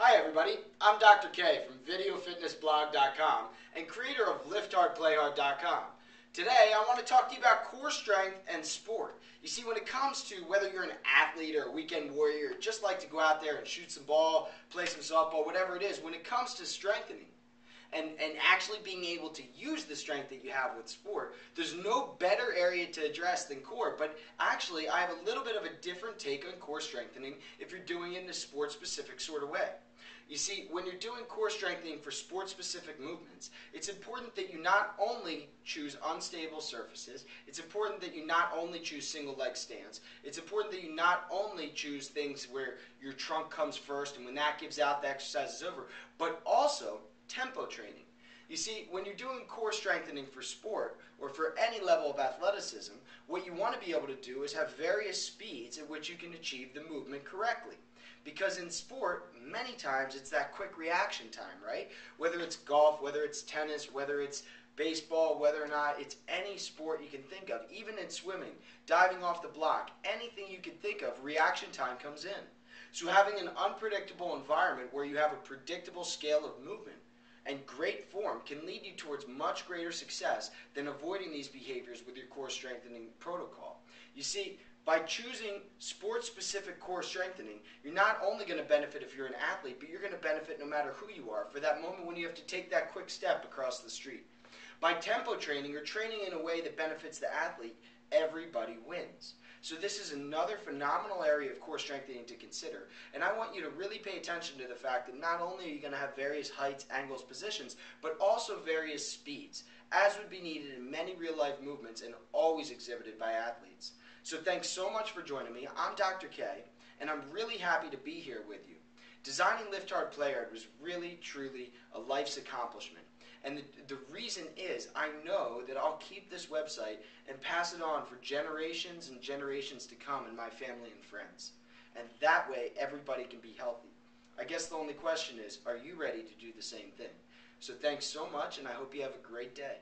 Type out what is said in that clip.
Hi everybody, I'm Dr. K from VideoFitnessBlog.com and creator of LiftHardPlayHard.com. Today I want to talk to you about core strength and sport. You see, when it comes to whether you're an athlete or a weekend warrior, just like to go out there and shoot some ball, play some softball, whatever it is, when it comes to strengthening, and, and actually being able to use the strength that you have with sport, there's no better area to address than core. But actually, I have a little bit of a different take on core strengthening if you're doing it in a sport specific sort of way. You see, when you're doing core strengthening for sport specific movements, it's important that you not only choose unstable surfaces, it's important that you not only choose single leg stance, it's important that you not only choose things where your trunk comes first and when that gives out, the exercise is over, but also tempo training. You see, when you're doing core strengthening for sport or for any level of athleticism, what you want to be able to do is have various speeds at which you can achieve the movement correctly. Because in sport, many times it's that quick reaction time, right? Whether it's golf, whether it's tennis, whether it's baseball, whether or not it's any sport you can think of, even in swimming, diving off the block, anything you can think of, reaction time comes in. So having an unpredictable environment where you have a predictable scale of movement and great form can lead you towards much greater success than avoiding these behaviors with your core strengthening protocol. You see, by choosing sport specific core strengthening, you're not only going to benefit if you're an athlete, but you're going to benefit no matter who you are for that moment when you have to take that quick step across the street. By tempo training or training in a way that benefits the athlete, everybody wins. So this is another phenomenal area of core strengthening to consider. And I want you to really pay attention to the fact that not only are you going to have various heights, angles, positions, but also various speeds, as would be needed in many real life movements and always exhibited by athletes. So thanks so much for joining me. I'm Dr. K, and I'm really happy to be here with you. Designing Lift Hard Play was really, truly a life's accomplishment. And the, the reason is I know that I'll keep this website and pass it on for generations and generations to come in my family and friends. And that way everybody can be healthy. I guess the only question is, are you ready to do the same thing? So thanks so much and I hope you have a great day.